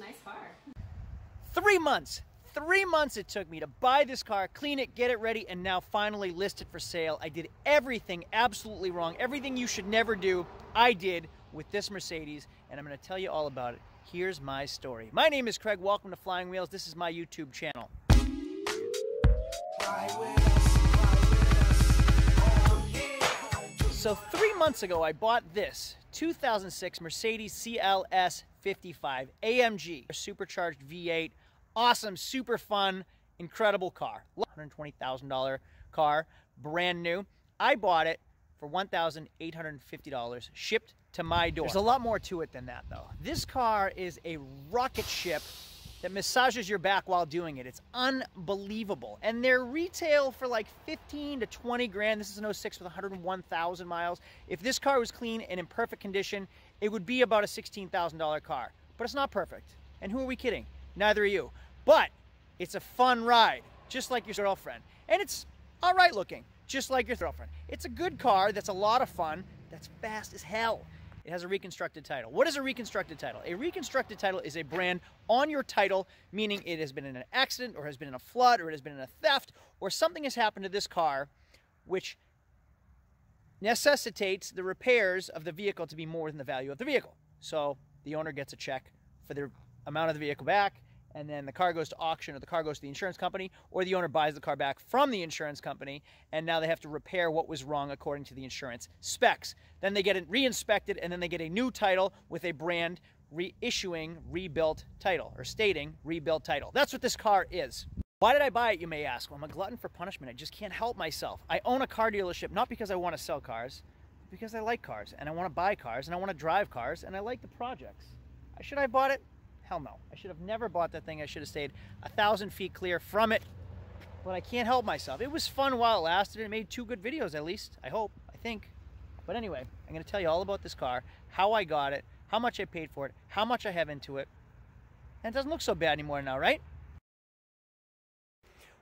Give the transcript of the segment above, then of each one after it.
nice car. Three months. Three months it took me to buy this car, clean it, get it ready, and now finally list it for sale. I did everything absolutely wrong. Everything you should never do, I did with this Mercedes, and I'm going to tell you all about it. Here's my story. My name is Craig. Welcome to Flying Wheels. This is my YouTube channel. So three months ago, I bought this 2006 Mercedes CLS 55 AMG, a supercharged V8. Awesome, super fun, incredible car. $120,000 car, brand new. I bought it for $1,850, shipped to my door. There's a lot more to it than that, though. This car is a rocket ship that massages your back while doing it. It's unbelievable. And they're retail for like 15 to 20 grand. This is an 06 with 101,000 miles. If this car was clean and in perfect condition, it would be about a $16,000 car. But it's not perfect. And who are we kidding? Neither are you. But it's a fun ride, just like your girlfriend. And it's all right looking, just like your girlfriend. It's a good car that's a lot of fun, that's fast as hell. It has a reconstructed title. What is a reconstructed title? A reconstructed title is a brand on your title, meaning it has been in an accident or has been in a flood or it has been in a theft or something has happened to this car which necessitates the repairs of the vehicle to be more than the value of the vehicle. So the owner gets a check for the amount of the vehicle back and then the car goes to auction or the car goes to the insurance company or the owner buys the car back from the insurance company and now they have to repair what was wrong according to the insurance specs. Then they get it re-inspected and then they get a new title with a brand reissuing rebuilt title or stating rebuilt title. That's what this car is why did I buy it, you may ask? Well, I'm a glutton for punishment. I just can't help myself. I own a car dealership not because I want to sell cars, because I like cars and I want to buy cars and I want to drive cars and I like the projects. I should I have bought it? Hell no. I should have never bought that thing. I should have stayed a thousand feet clear from it. But I can't help myself. It was fun while it lasted. It made two good videos at least. I hope. I think. But anyway, I'm going to tell you all about this car, how I got it, how much I paid for it, how much I have into it. And it doesn't look so bad anymore now, right?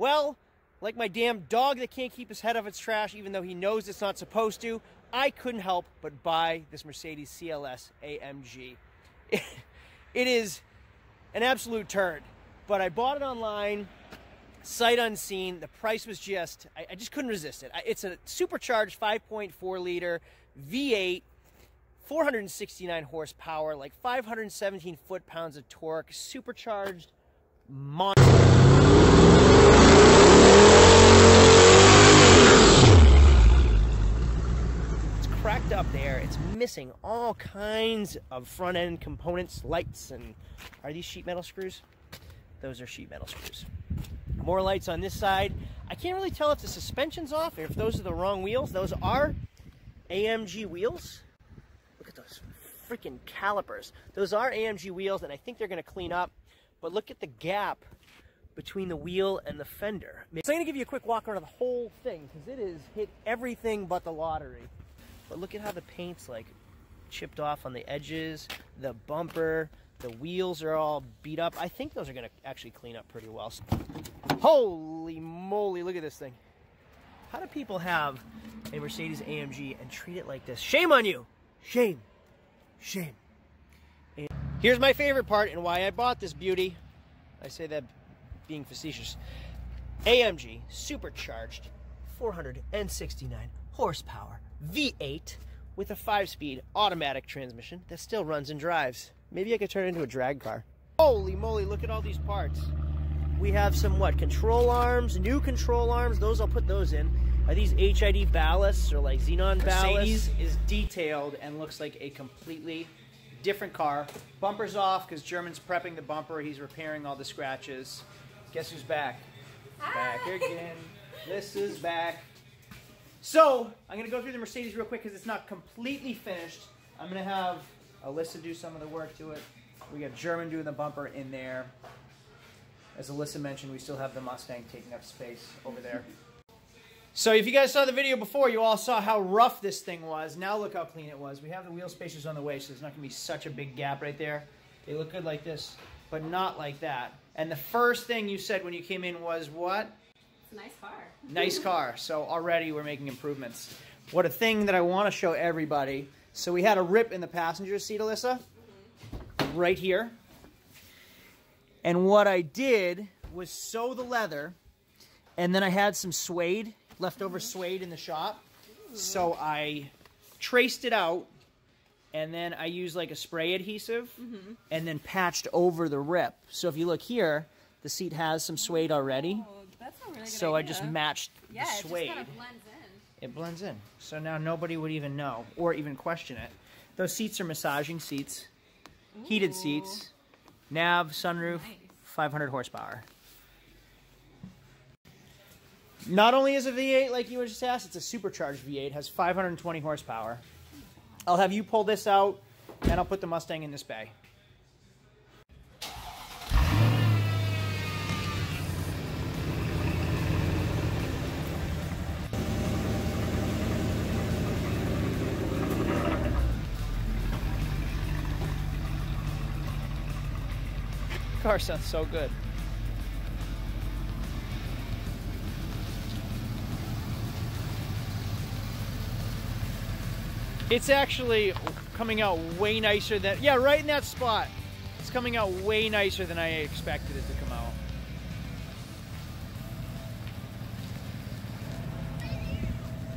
Well, like my damn dog that can't keep his head off its trash even though he knows it's not supposed to, I couldn't help but buy this Mercedes CLS AMG. it is an absolute turd. But I bought it online, sight unseen. The price was just, I, I just couldn't resist it. It's a supercharged 5.4 liter V8, 469 horsepower, like 517 foot pounds of torque, supercharged monster. cracked up there. It's missing all kinds of front end components, lights, and are these sheet metal screws? Those are sheet metal screws. More lights on this side. I can't really tell if the suspension's off or if those are the wrong wheels. Those are AMG wheels. Look at those freaking calipers. Those are AMG wheels, and I think they're going to clean up. But look at the gap between the wheel and the fender. So I'm going to give you a quick walk around of the whole thing because it has hit everything but the lottery. But look at how the paint's like chipped off on the edges, the bumper, the wheels are all beat up. I think those are gonna actually clean up pretty well. Holy moly, look at this thing. How do people have a Mercedes AMG and treat it like this? Shame on you! Shame. Shame. And here's my favorite part and why I bought this beauty. I say that being facetious. AMG supercharged 469 horsepower V8 with a 5-speed automatic transmission that still runs and drives. Maybe I could turn it into a drag car. Holy moly, look at all these parts. We have some, what, control arms, new control arms. Those, I'll put those in. Are these HID ballasts or like xenon ballasts? Mercedes is detailed and looks like a completely different car. Bumper's off because German's prepping the bumper. He's repairing all the scratches. Guess who's back? Hi. Back again. this is back. So I'm going to go through the Mercedes real quick because it's not completely finished. I'm going to have Alyssa do some of the work to it. We got German doing the bumper in there. As Alyssa mentioned, we still have the Mustang taking up space over there. So if you guys saw the video before, you all saw how rough this thing was. Now look how clean it was. We have the wheel spacers on the way, so there's not going to be such a big gap right there. They look good like this, but not like that. And the first thing you said when you came in was what? It's a nice car. nice car. So already we're making improvements. What a thing that I want to show everybody. So we had a rip in the passenger seat, Alyssa. Mm -hmm. Right here. And what I did was sew the leather, and then I had some suede, leftover suede in the shop. So I traced it out, and then I used like a spray adhesive, and then patched over the rip. So if you look here, the seat has some suede already. Oh, really So I just matched yeah, the it just suede. kind of blends in. It blends in. So now nobody would even know or even question it. Those seats are massaging seats, heated seats, nav, sunroof, Nice. 500 horsepower. Not only is it V8 like you were just asked, it's a supercharged V8, has 520 horsepower. I'll have you pull this out and I'll put the Mustang in this bay. Car sounds so good. It's actually coming out way nicer than, yeah, right in that spot. It's coming out way nicer than I expected it to come out.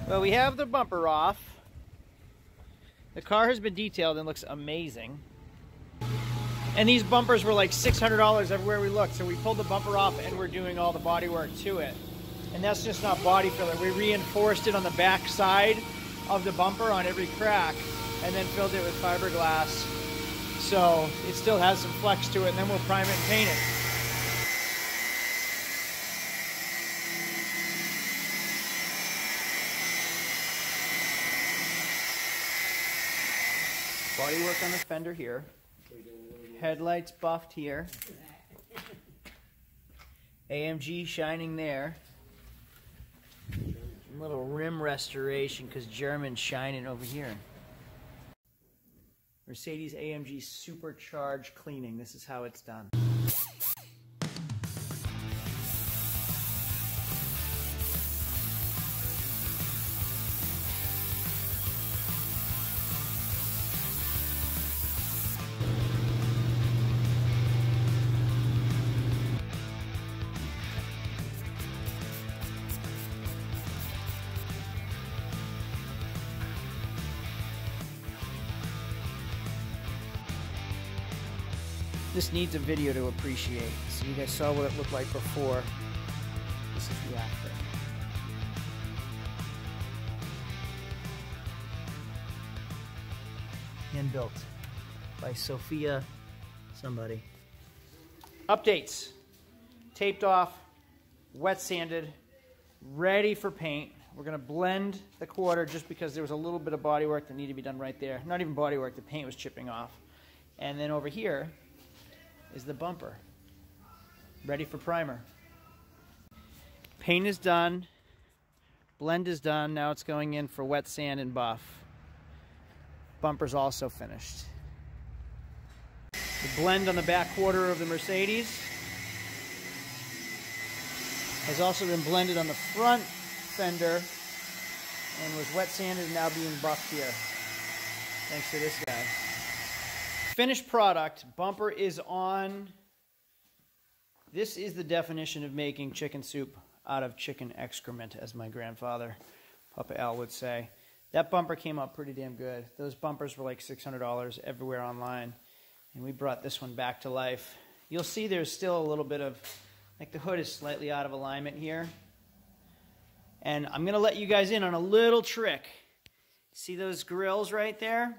Well, we have the bumper off. The car has been detailed and looks amazing. And these bumpers were like $600 everywhere we looked. So we pulled the bumper off and we're doing all the body work to it. And that's just not body filler. We reinforced it on the back side of the bumper on every crack and then filled it with fiberglass. So it still has some flex to it and then we'll prime it and paint it. Body work on the fender here. Headlights buffed here. AMG shining there. A Little rim restoration because German shining over here. Mercedes AMG supercharged cleaning. This is how it's done. This needs a video to appreciate. So you guys saw what it looked like before. This is the after. Hand built by Sophia somebody. Updates. Taped off, wet sanded, ready for paint. We're going to blend the quarter just because there was a little bit of body work that needed to be done right there. Not even body work, the paint was chipping off. And then over here, is the bumper. Ready for primer. Paint is done. Blend is done. Now it's going in for wet sand and buff. Bumper's also finished. The blend on the back quarter of the Mercedes has also been blended on the front fender and was wet sanded and now being buffed here. Thanks to this guy. Finished product, bumper is on. This is the definition of making chicken soup out of chicken excrement, as my grandfather, Papa Al, would say. That bumper came out pretty damn good. Those bumpers were like $600 everywhere online, and we brought this one back to life. You'll see there's still a little bit of, like the hood is slightly out of alignment here. And I'm going to let you guys in on a little trick. See those grills right there?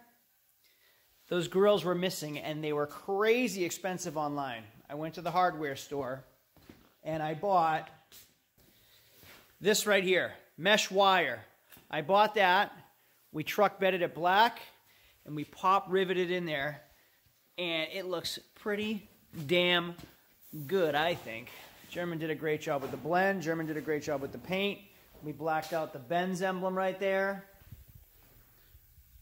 Those grills were missing and they were crazy expensive online. I went to the hardware store and I bought this right here, mesh wire. I bought that. We truck bedded it black and we pop riveted in there and it looks pretty damn good, I think. German did a great job with the blend. German did a great job with the paint. We blacked out the Benz emblem right there.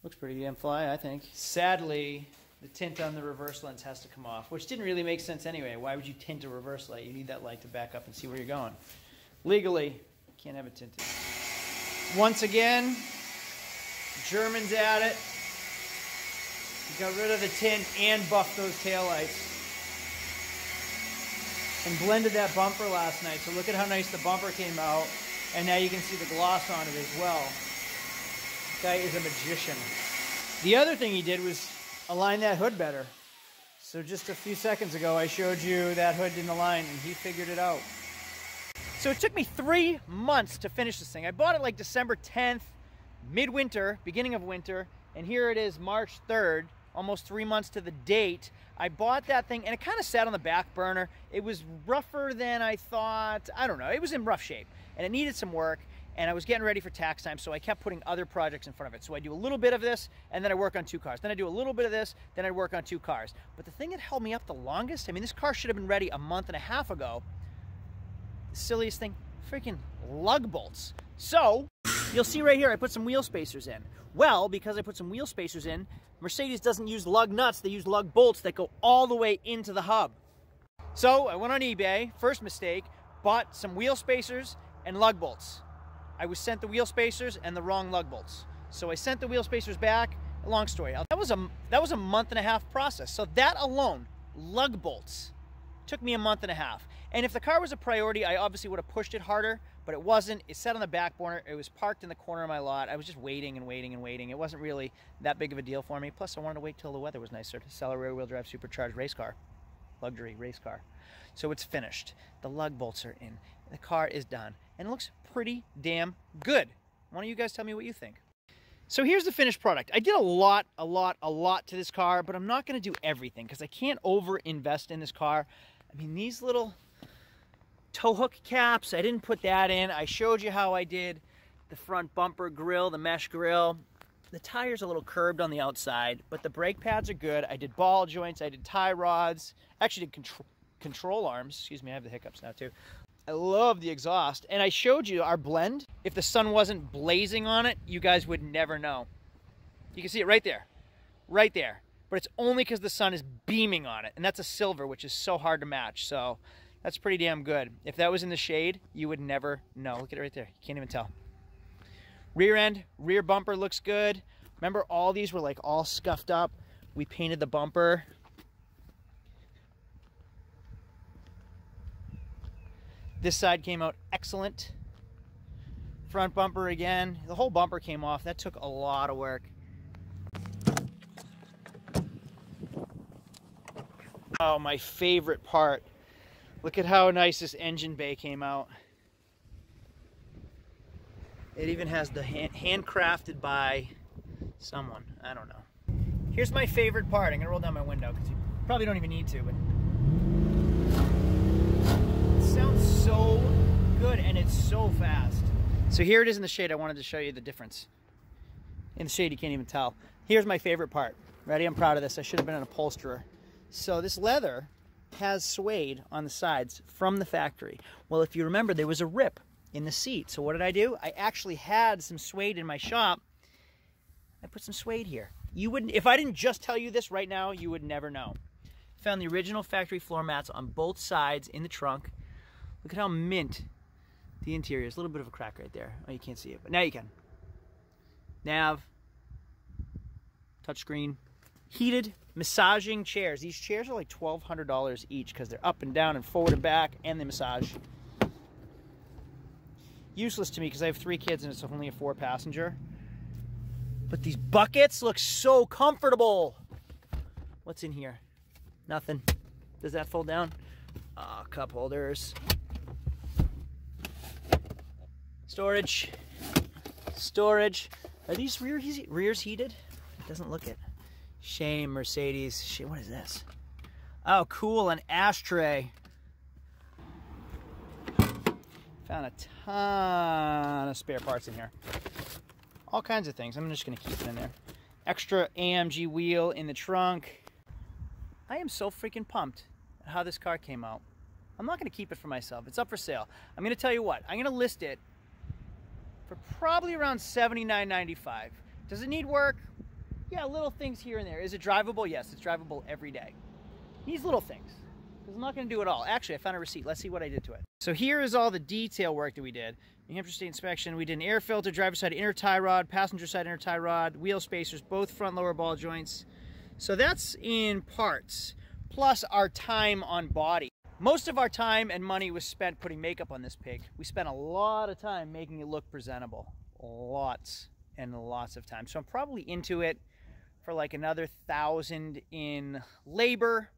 Looks pretty damn fly, I think. Sadly, the tint on the reverse lens has to come off, which didn't really make sense anyway. Why would you tint a reverse light? You need that light to back up and see where you're going. Legally, can't have it tinted. Once again, Germans at it. Got rid of the tint and buffed those taillights. and blended that bumper last night. So look at how nice the bumper came out. And now you can see the gloss on it as well. Guy is a magician. The other thing he did was align that hood better. So just a few seconds ago, I showed you that hood didn't align and he figured it out. So it took me three months to finish this thing. I bought it like December 10th, midwinter, beginning of winter, and here it is March 3rd, almost three months to the date. I bought that thing and it kind of sat on the back burner. It was rougher than I thought. I don't know. It was in rough shape and it needed some work and I was getting ready for tax time, so I kept putting other projects in front of it. So I do a little bit of this, and then I work on two cars. Then I do a little bit of this, then I work on two cars. But the thing that held me up the longest, I mean, this car should have been ready a month and a half ago. The silliest thing, freaking lug bolts. So, you'll see right here, I put some wheel spacers in. Well, because I put some wheel spacers in, Mercedes doesn't use lug nuts, they use lug bolts that go all the way into the hub. So I went on eBay, first mistake, bought some wheel spacers and lug bolts. I was sent the wheel spacers and the wrong lug bolts. So I sent the wheel spacers back. Long story. That was a that was a month and a half process. So that alone, lug bolts, took me a month and a half. And if the car was a priority, I obviously would have pushed it harder, but it wasn't. It sat on the back burner. It was parked in the corner of my lot. I was just waiting and waiting and waiting. It wasn't really that big of a deal for me. Plus, I wanted to wait till the weather was nicer to sell a rear-wheel drive supercharged race car, luxury race car. So it's finished. The lug bolts are in. The car is done. And it looks pretty damn good. Why don't you guys tell me what you think? So here's the finished product. I did a lot, a lot, a lot to this car, but I'm not gonna do everything because I can't over invest in this car. I mean, these little tow hook caps, I didn't put that in. I showed you how I did the front bumper grill, the mesh grill. The tire's a little curved on the outside, but the brake pads are good. I did ball joints, I did tie rods, actually did control, control arms. Excuse me, I have the hiccups now too. I love the exhaust. And I showed you our blend. If the sun wasn't blazing on it, you guys would never know. You can see it right there, right there. But it's only because the sun is beaming on it. And that's a silver, which is so hard to match. So that's pretty damn good. If that was in the shade, you would never know. Look at it right there. You can't even tell. Rear end, rear bumper looks good. Remember all these were like all scuffed up. We painted the bumper This side came out excellent. Front bumper again. The whole bumper came off. That took a lot of work. Oh, my favorite part. Look at how nice this engine bay came out. It even has the hand, handcrafted by someone. I don't know. Here's my favorite part. I'm gonna roll down my window because you probably don't even need to, but sounds so good and it's so fast. So here it is in the shade. I wanted to show you the difference. In the shade, you can't even tell. Here's my favorite part. Ready? I'm proud of this. I should have been an upholsterer. So this leather has suede on the sides from the factory. Well, if you remember, there was a rip in the seat. So what did I do? I actually had some suede in my shop. I put some suede here. You wouldn't, if I didn't just tell you this right now, you would never know. Found the original factory floor mats on both sides in the trunk. Look at how mint the interior is. A little bit of a crack right there. Oh, you can't see it, but now you can. Nav, touchscreen, heated massaging chairs. These chairs are like $1,200 each because they're up and down and forward and back and they massage. Useless to me because I have three kids and it's only a four passenger. But these buckets look so comfortable. What's in here? Nothing. Does that fold down? Uh, cup holders. Storage. Storage. Are these rear he rears heated? It doesn't look it. Shame, Mercedes. Shame, what is this? Oh, cool, an ashtray. Found a ton of spare parts in here. All kinds of things. I'm just going to keep it in there. Extra AMG wheel in the trunk. I am so freaking pumped at how this car came out. I'm not going to keep it for myself. It's up for sale. I'm going to tell you what. I'm going to list it for probably around $79.95. Does it need work? Yeah, little things here and there. Is it drivable? Yes, it's drivable every day. Needs little things. Because I'm not going to do it all. Actually, I found a receipt. Let's see what I did to it. So here is all the detail work that we did. New Hampshire State Inspection. We did an air filter, driver side inner tie rod, passenger side inner tie rod, wheel spacers, both front lower ball joints. So that's in parts, plus our time on body. Most of our time and money was spent putting makeup on this pig. We spent a lot of time making it look presentable. Lots and lots of time. So I'm probably into it for like another thousand in labor.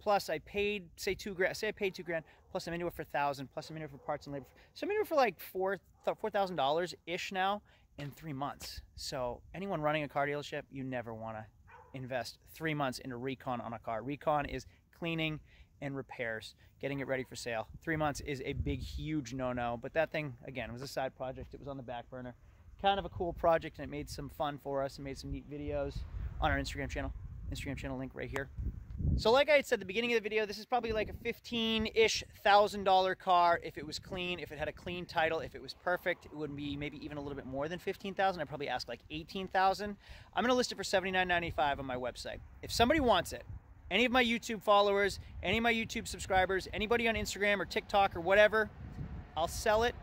Plus I paid, say two grand, say I paid two grand, plus I'm into it for thousand, plus I'm into it for parts and labor. So I'm into it for like four, $4,000-ish now in three months. So anyone running a car dealership, you never wanna invest three months into recon on a car. Recon is cleaning and repairs, getting it ready for sale. Three months is a big, huge no-no, but that thing, again, was a side project. It was on the back burner. Kind of a cool project, and it made some fun for us and made some neat videos on our Instagram channel. Instagram channel link right here. So like I had said at the beginning of the video, this is probably like a 15-ish thousand dollar car if it was clean, if it had a clean title, if it was perfect, it would be maybe even a little bit more than 15,000. I'd probably ask like 18,000. I'm gonna list it for 79.95 on my website. If somebody wants it, any of my YouTube followers, any of my YouTube subscribers, anybody on Instagram or TikTok or whatever, I'll sell it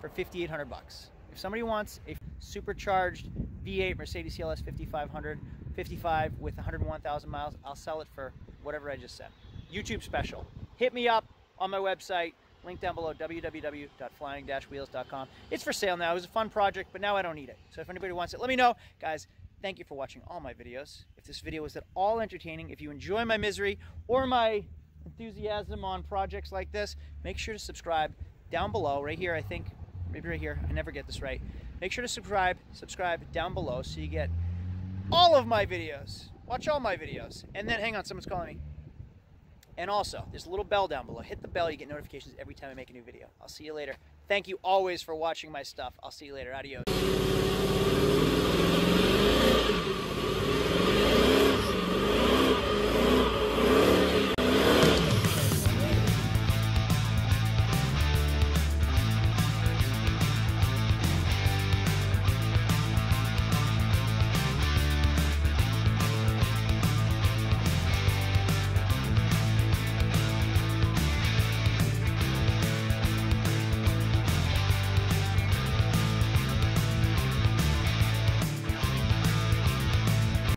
for 5,800 bucks. If somebody wants a supercharged V8 Mercedes CLS 5500, 55 with 101,000 miles, I'll sell it for whatever I just said. YouTube special. Hit me up on my website, link down below, www.flying-wheels.com. It's for sale now. It was a fun project, but now I don't need it. So if anybody wants it, let me know. Guys, thank you for watching all my videos. If this video was at all entertaining, if you enjoy my misery or my enthusiasm on projects like this, make sure to subscribe down below, right here, I think, maybe right here, I never get this right. Make sure to subscribe, subscribe down below so you get all of my videos. Watch all my videos. And then, hang on, someone's calling me. And also, there's a little bell down below. Hit the bell, you get notifications every time I make a new video. I'll see you later. Thank you always for watching my stuff. I'll see you later. Adios.